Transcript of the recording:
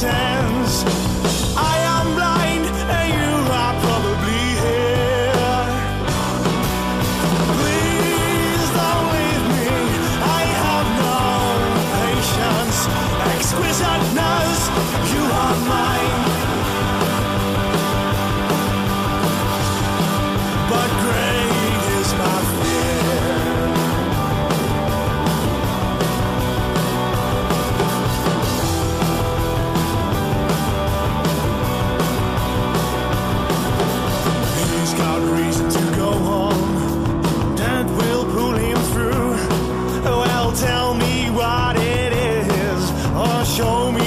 time. show me